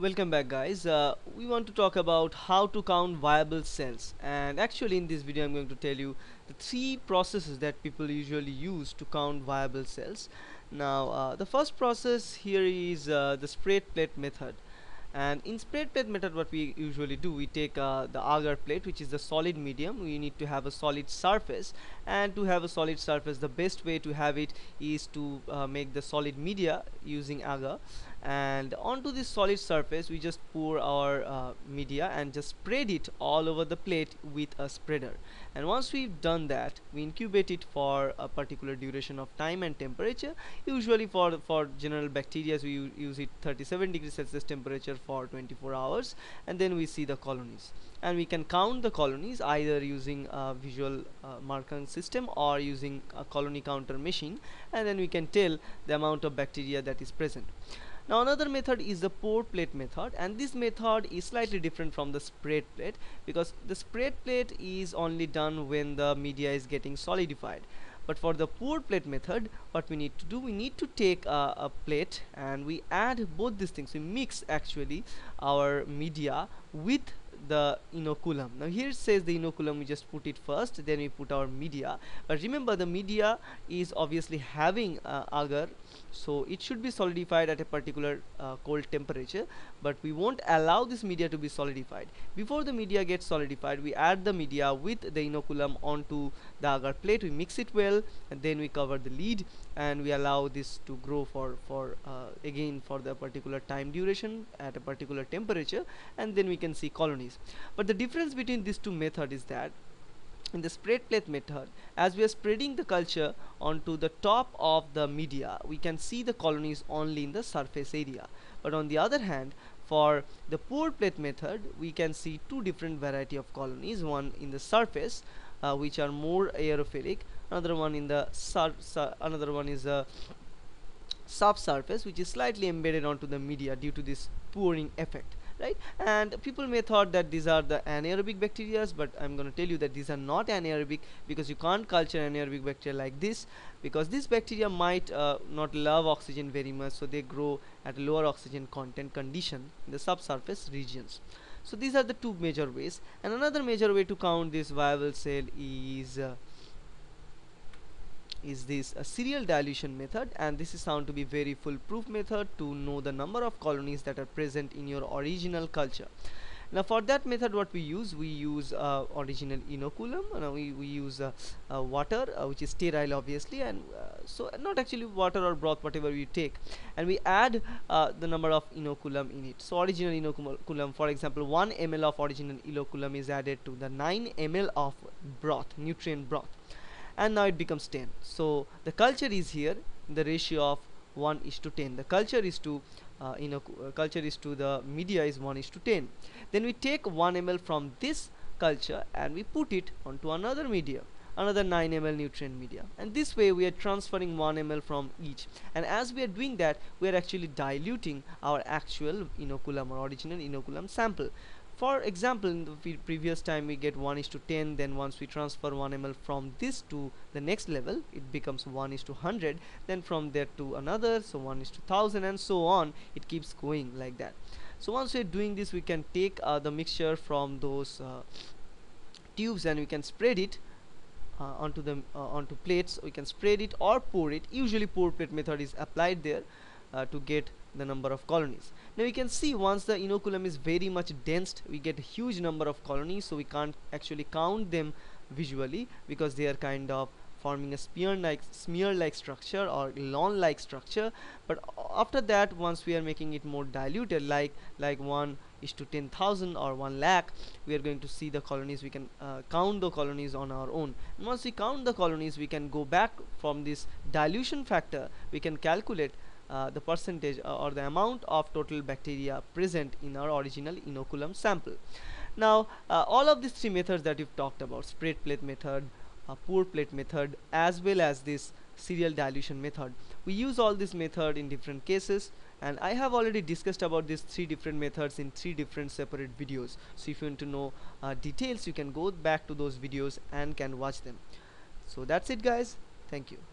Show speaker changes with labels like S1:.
S1: welcome back guys. Uh, we want to talk about how to count viable cells. And actually in this video I'm going to tell you the three processes that people usually use to count viable cells. Now uh, the first process here is uh, the spread plate method. And in spread plate method what we usually do we take uh, the agar plate which is the solid medium. We need to have a solid surface. And to have a solid surface the best way to have it is to uh, make the solid media using agar and onto this solid surface we just pour our uh, media and just spread it all over the plate with a spreader. And once we've done that we incubate it for a particular duration of time and temperature. Usually for for general bacteria we use it 37 degrees celsius temperature for 24 hours and then we see the colonies. And we can count the colonies either using a visual uh, marking system or using a colony counter machine and then we can tell the amount of bacteria that is present now another method is the pour plate method and this method is slightly different from the spread plate because the spread plate is only done when the media is getting solidified. But for the pour plate method what we need to do we need to take a, a plate and we add both these things. We mix actually our media with the inoculum. Now here it says the inoculum we just put it first then we put our media. But remember the media is obviously having uh, agar so it should be solidified at a particular uh, cold temperature but we won't allow this media to be solidified. Before the media gets solidified we add the media with the inoculum onto the agar plate. We mix it well and then we cover the lid and we allow this to grow for for uh, again for the particular time duration at a particular temperature and then we can see colonies but the difference between these two methods is that in the spread plate method as we are spreading the culture onto the top of the media we can see the colonies only in the surface area. But on the other hand for the pour plate method we can see two different variety of colonies one in the surface uh, which are more aerophilic another one in the sur another one is a subsurface which is slightly embedded onto the media due to this pouring effect right? And people may thought that these are the anaerobic bacteria but I'm going to tell you that these are not anaerobic because you can't culture anaerobic bacteria like this because this bacteria might uh, not love oxygen very much so they grow at a lower oxygen content condition in the subsurface regions. So these are the two major ways. And another major way to count this viable cell is uh, is this a serial dilution method and this is found to be very foolproof method to know the number of colonies that are present in your original culture. Now for that method what we use we use uh, original inoculum. Now we, we use uh, uh, water uh, which is sterile obviously and uh, so not actually water or broth whatever we take. And we add uh, the number of inoculum in it. So original inoculum for example 1 ml of original inoculum is added to the 9 ml of broth nutrient broth and now it becomes 10 so the culture is here. The ratio of 1 is to 10 the culture is to uh, you know uh, culture is to the media is 1 is to 10 then we take 1 ml from this culture and we put it onto another media another 9 ml nutrient media. And this way we are transferring 1 ml from each. And as we are doing that we are actually diluting our actual inoculum or original inoculum sample for example in the previous time we get 1 is to 10 then once we transfer 1 ml from this to the next level it becomes 1 is to 100 then from there to another so 1 is to 1000 and so on it keeps going like that. So once we're doing this we can take uh, the mixture from those uh, tubes and we can spread it uh, onto the uh, onto plates. We can spread it or pour it. Usually pour plate method is applied there uh, to get the number of colonies. Now we can see once the inoculum is very much dense we get a huge number of colonies so we can't actually count them visually because they are kind of forming a spear like smear like structure or lawn like structure. But after that once we are making it more diluted like like 1 is to 10,000 or 1 lakh we are going to see the colonies we can uh, count the colonies on our own. And once we count the colonies we can go back from this dilution factor we can calculate the percentage uh, or the amount of total bacteria present in our original inoculum sample. Now uh, all of these three methods that we've talked about spread plate method uh, pour plate method as well as this serial dilution method we use all this method in different cases. And I have already discussed about these three different methods in three different separate videos. So if you want to know uh, details you can go back to those videos and can watch them. So that's it guys. Thank you